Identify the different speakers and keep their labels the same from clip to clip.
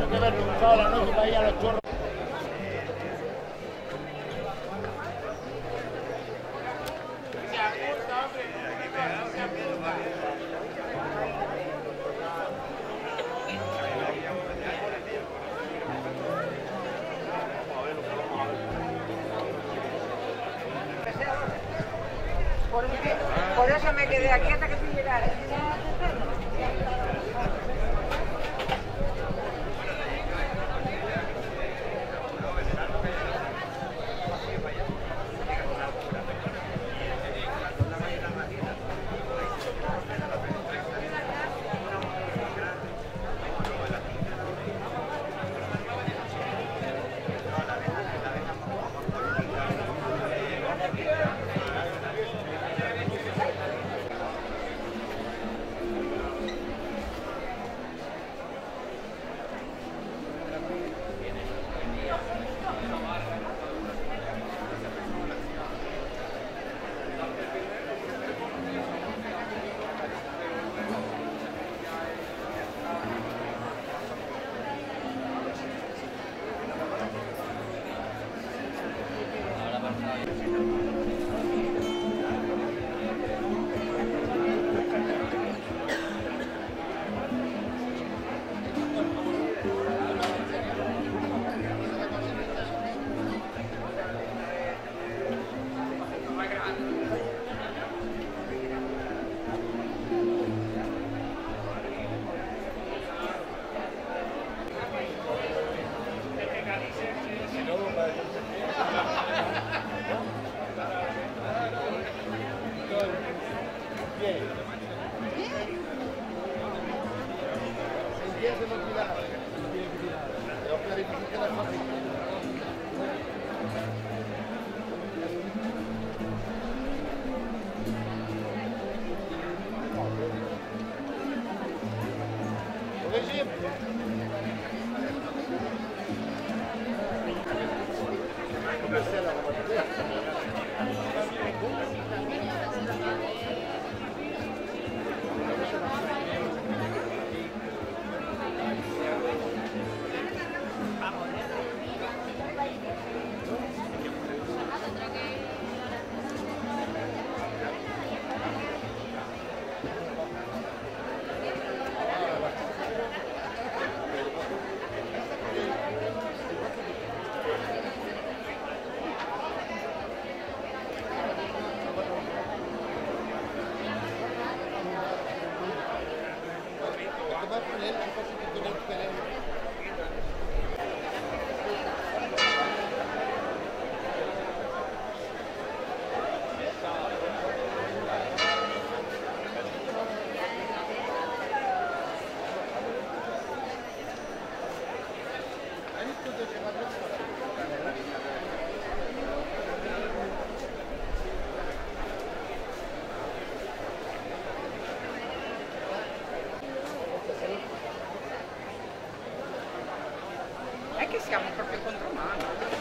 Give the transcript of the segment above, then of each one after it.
Speaker 1: Porque hemos preguntado la noche para ir a los chorros.
Speaker 2: Siamo proprio contro mano.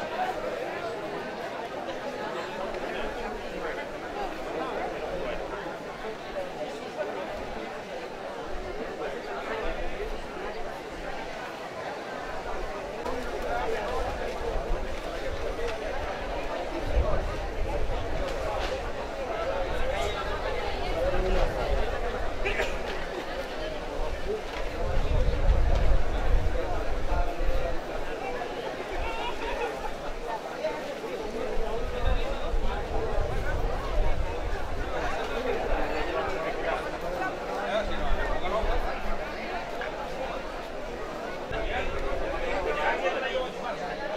Speaker 2: Gracias.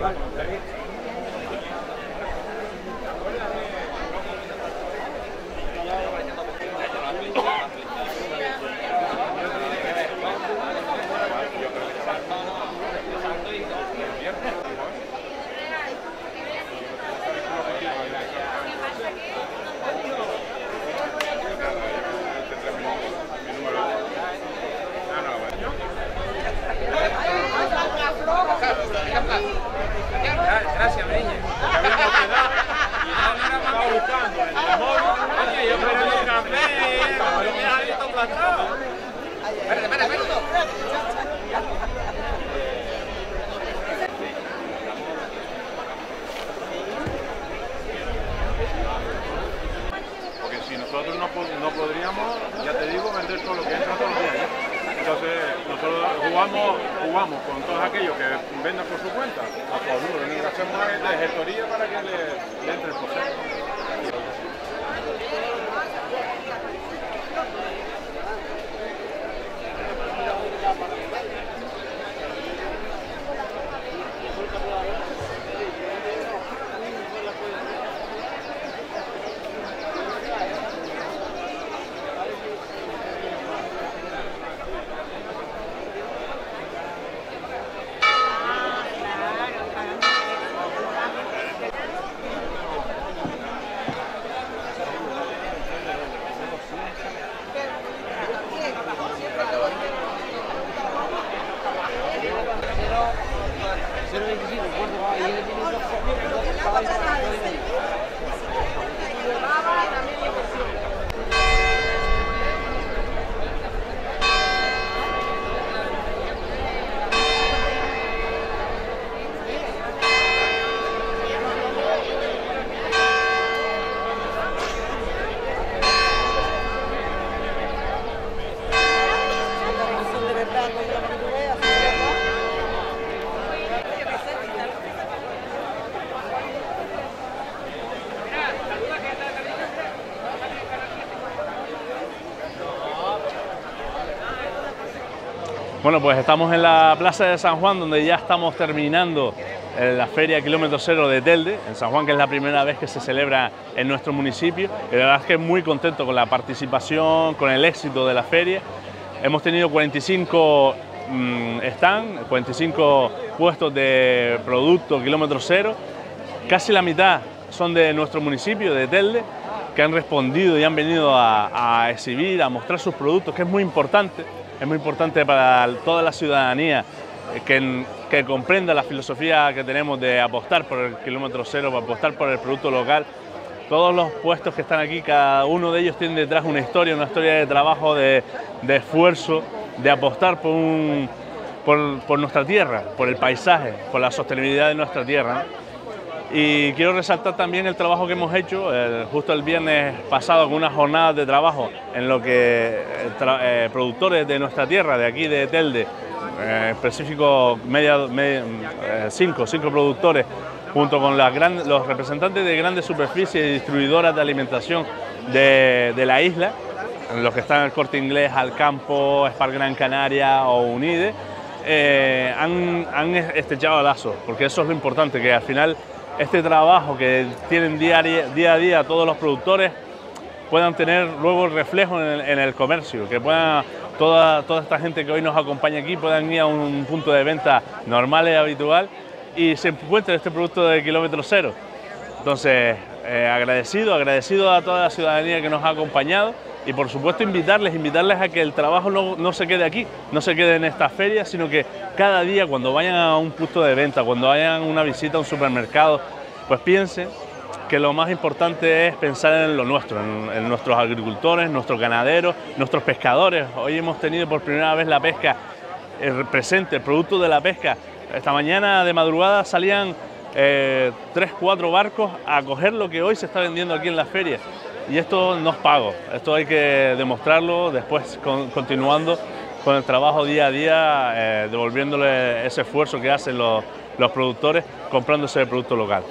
Speaker 2: Danke. podríamos, ya te digo, vender todo lo que entra todos los días. ¿eh? Entonces, nosotros jugamos,
Speaker 3: jugamos con todos aquellos que vendan por su cuenta a por venir a de gestoría para que le, le entre el proceso.
Speaker 4: Pero es decir, vuelvo a ir a Bueno, pues estamos en la Plaza de San Juan, donde ya estamos terminando eh, la Feria Kilómetro Cero de Telde, en San Juan, que es la primera vez que se celebra en nuestro municipio. Y la verdad es que muy contento con la participación, con el éxito de la feria. Hemos tenido 45 mm, stand, 45 puestos de producto Kilómetro Cero. Casi la mitad son de nuestro municipio, de Telde, que han respondido y han venido a exhibir, a mostrar sus productos, que es muy importante es muy importante para toda la ciudadanía que, comprenda la filosofía que tenemos de apostar por el kilómetro cero, apostar por el producto local. Todos los puestos que están aquí, cada uno de ellos tiene detrás una historia, una historia de trabajo, de, esfuerzo, de apostar por, nuestra tierra, por el paisaje, por la sostenibilidad de nuestra tierra. Y quiero resaltar también el trabajo que hemos hecho justo el viernes pasado con unas jornadas de trabajo en lo que eh, eh, productores de nuestra tierra, de aquí de Telde, eh, específico media, cinco, cinco productores, junto con los representantes de grandes superficies y distribuidoras de alimentación de, la isla, los que están en el Corte Inglés, Alcampo, Spar Gran Canaria o Unide, han, han estrechado lazos, porque eso es lo importante, que al final este trabajo que tienen día, a día todos los productores puedan tener luego reflejo en el, comercio, que puedan toda, toda esta gente que hoy nos acompaña aquí puedan ir a un punto de venta normal y habitual y se encuentre este producto de kilómetro cero. Entonces, eh, agradecido, agradecido a toda la ciudadanía que nos ha acompañado y por supuesto invitarles, invitarles a que el trabajo no, no, se quede aquí, no se quede en esta feria, sino que cada día cuando vayan a un punto de venta, cuando vayan una visita a un supermercado, pues piensen que lo más importante es pensar en lo nuestro, en, nuestros agricultores, nuestros ganaderos, nuestros pescadores. Hoy hemos tenido por primera vez la pesca presente, el producto de la pesca. Esta mañana de madrugada salían eh, tres, cuatro barcos a coger lo que hoy se está vendiendo aquí en la feria y esto no es pago, esto hay que demostrarlo después continuando con el trabajo día a día, eh, devolviéndole ese esfuerzo que hacen los, los productores comprándose el producto local.